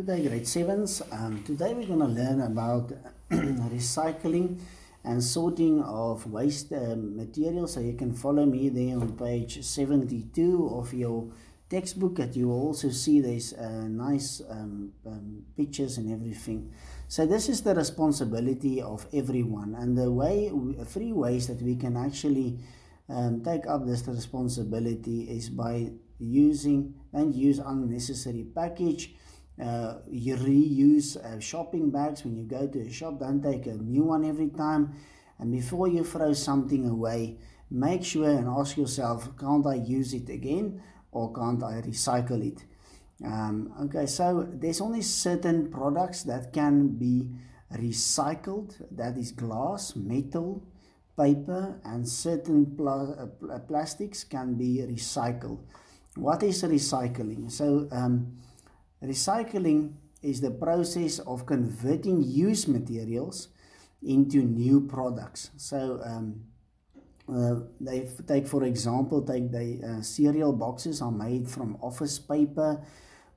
Good day, grade sevens. Um, today we're going to learn about recycling and sorting of waste uh, material. So you can follow me there on page 72 of your textbook that you will also see there's uh, nice um, um, pictures and everything. So this is the responsibility of everyone and the way, three ways that we can actually um, take up this responsibility is by using and use unnecessary package uh, you reuse uh, shopping bags when you go to a shop. Don't take a new one every time. And before you throw something away make sure and ask yourself can't I use it again or can't I recycle it? Um, okay so there's only certain products that can be recycled. That is glass metal paper and certain pla uh, plastics can be recycled. What is recycling? So um, Recycling is the process of converting used materials into new products. So um, uh, they take, for example, take the uh, cereal boxes are made from office paper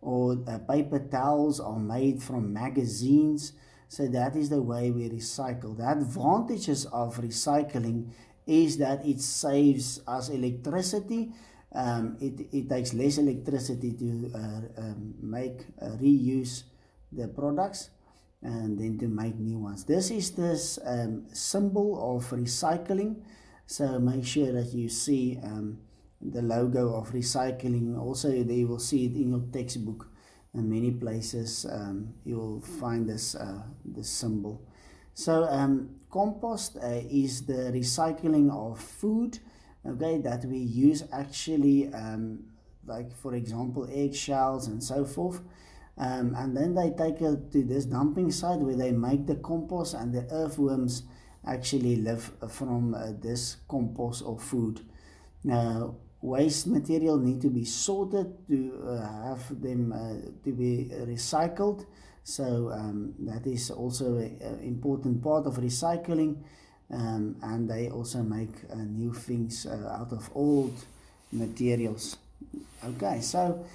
or uh, paper towels are made from magazines. So that is the way we recycle. The advantages of recycling is that it saves us electricity um, it, it takes less electricity to uh, um, make uh, reuse the products and then to make new ones. This is this um, symbol of recycling. So make sure that you see um, the logo of recycling. Also, there you will see it in your textbook. In many places, um, you will find this uh, this symbol. So um, compost uh, is the recycling of food okay that we use actually um, like for example eggshells and so forth. Um, and then they take it to this dumping site where they make the compost and the earthworms actually live from uh, this compost or food. Now waste material need to be sorted to uh, have them uh, to be recycled. So um, that is also an important part of recycling um, and they also make uh, new things uh, out of old materials. Okay, so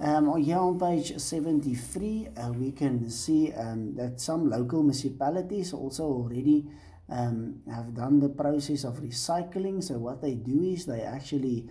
um, here on page 73 uh, we can see um, that some local municipalities also already um, have done the process of recycling. So what they do is they actually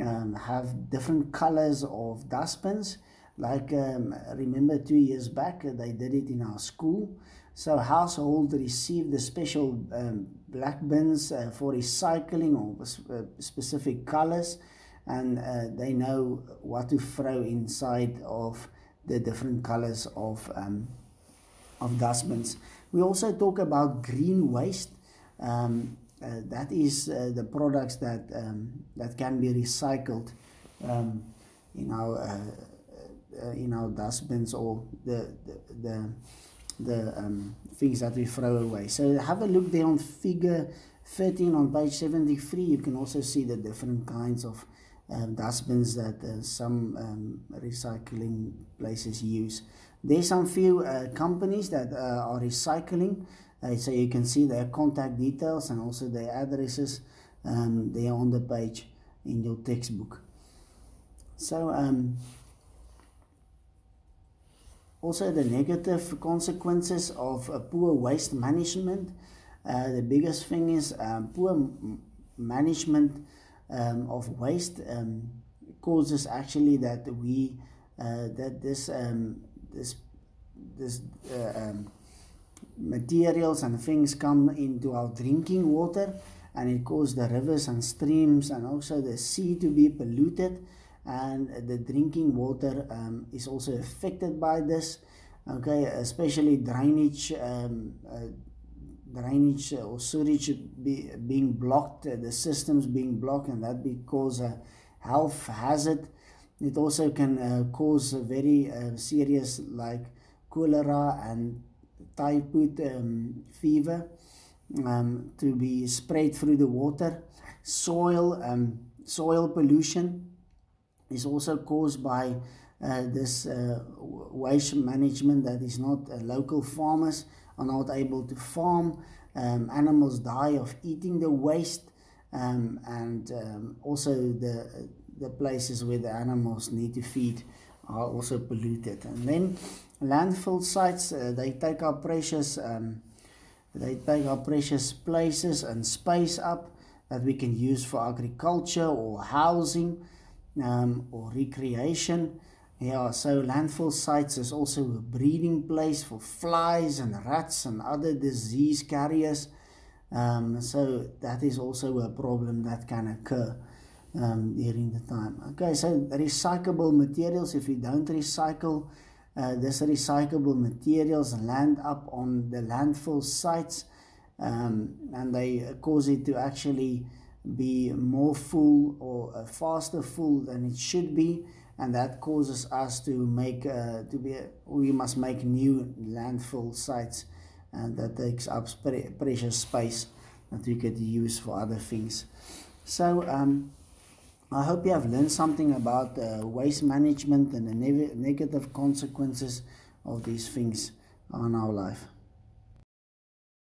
um, have different colors of dustbins. Like um, remember two years back they did it in our school. So household receive the special um, black bins uh, for recycling or uh, specific colors and uh, they know what to throw inside of the different colors of um, of dustbins. We also talk about green waste. Um, uh, that is uh, the products that um, that can be recycled um, in our uh, in our dustbins or the the, the the um, things that we throw away. So have a look there on figure 13 on page 73. You can also see the different kinds of um, dustbins that uh, some um, recycling places use. There's some few uh, companies that uh, are recycling. Uh, so you can see their contact details and also their addresses um, there on the page in your textbook. So um, also the negative consequences of uh, poor waste management. Uh, the biggest thing is um, poor management um, of waste um, causes actually that we uh, that this um, this this uh, um, materials and things come into our drinking water and it causes the rivers and streams and also the sea to be polluted and the drinking water um, is also affected by this okay? Especially drainage um, uh, drainage or sewage be, being blocked uh, the systems being blocked and that because a health hazard. It also can uh, cause very uh, serious like cholera and typhoid um, fever um, to be spread through the water. Soil um, soil pollution is also caused by uh, this uh, waste management that is not uh, local farmers are not able to farm. Um, animals die of eating the waste um, and um, also the, the places where the animals need to feed are also polluted. And then landfill sites, uh, they take our precious um, they take our precious places and space up that we can use for agriculture or housing um, or recreation. Yeah, so landfill sites is also a breeding place for flies and rats and other disease carriers. Um, so that is also a problem that can occur um, during the time. Okay, so recyclable materials, if you don't recycle uh, this recyclable materials land up on the landfill sites um, and they cause it to actually be more full or uh, faster full than it should be and that causes us to make uh, to be we must make new landfill sites and that takes up precious space that we could use for other things. So um, I hope you have learned something about uh, waste management and the ne negative consequences of these things on our life